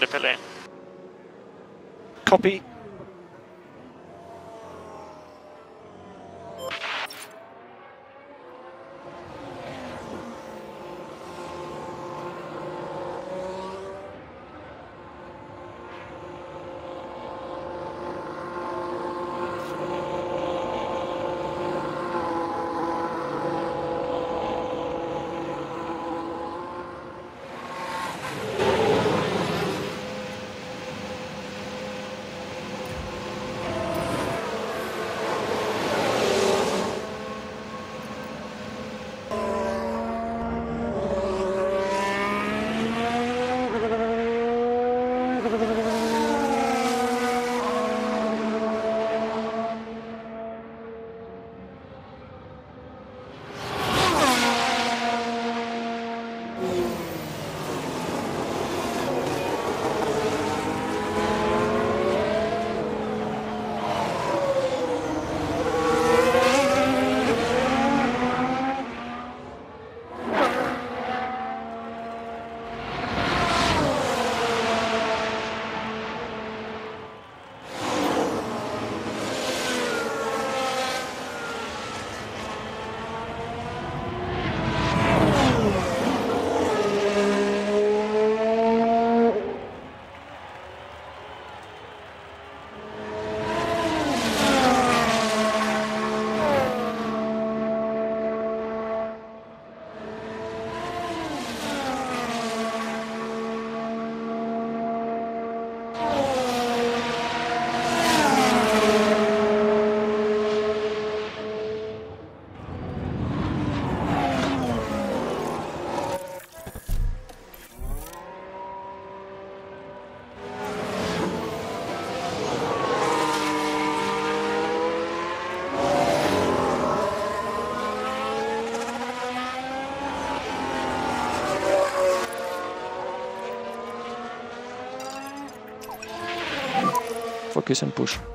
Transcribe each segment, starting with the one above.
Lane. Copy. Focus and push.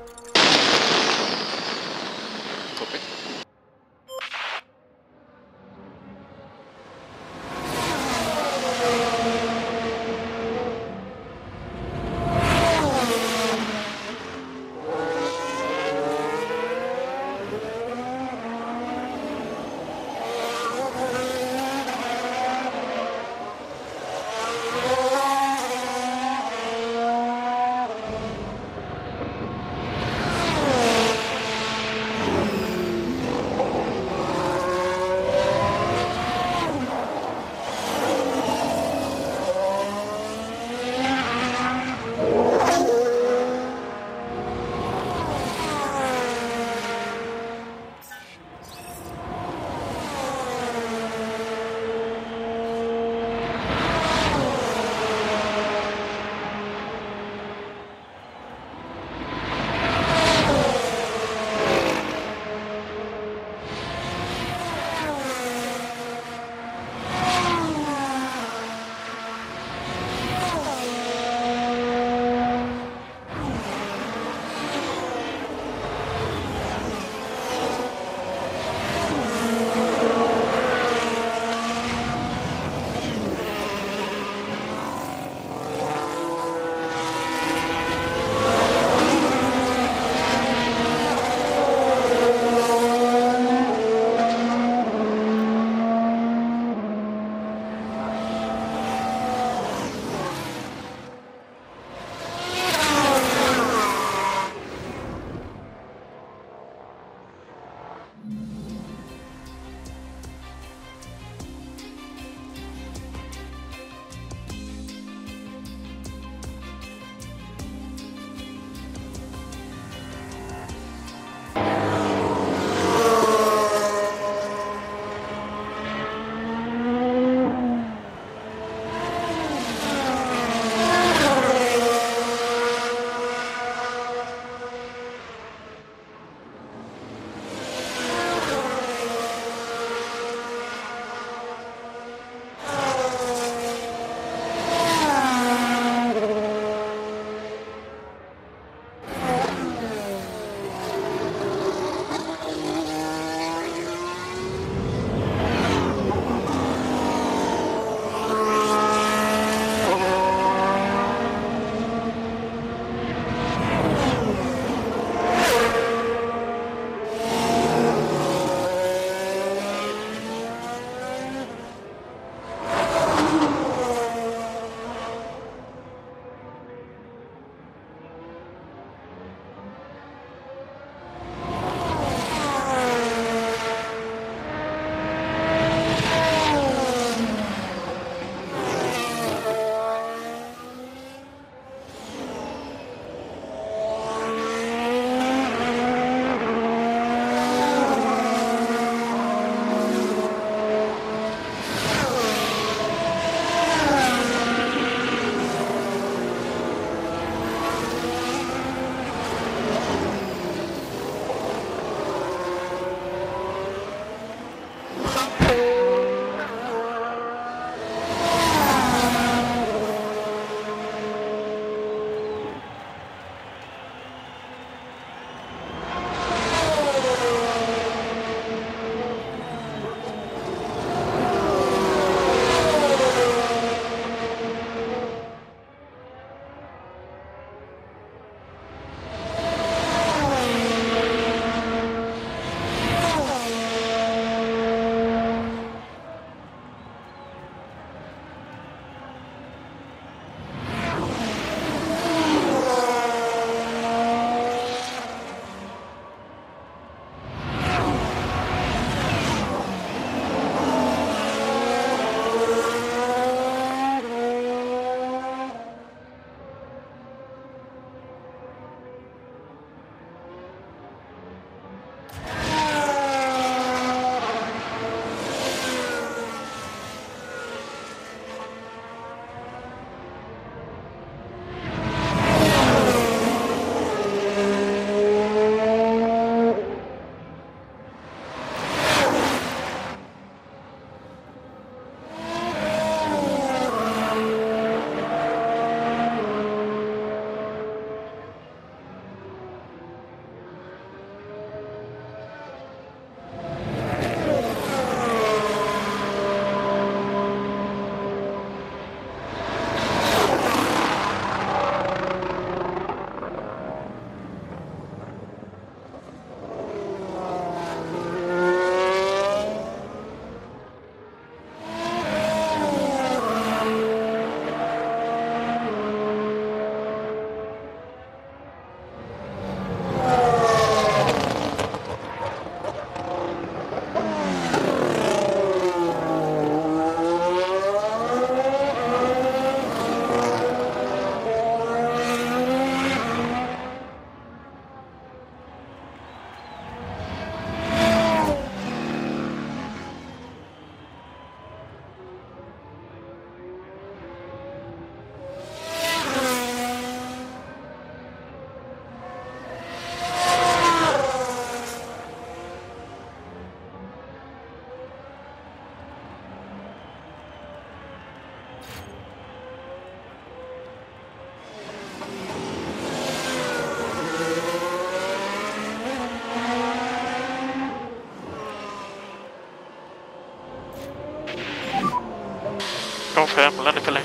Oh. Confirm, landing for lane.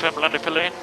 Copy that.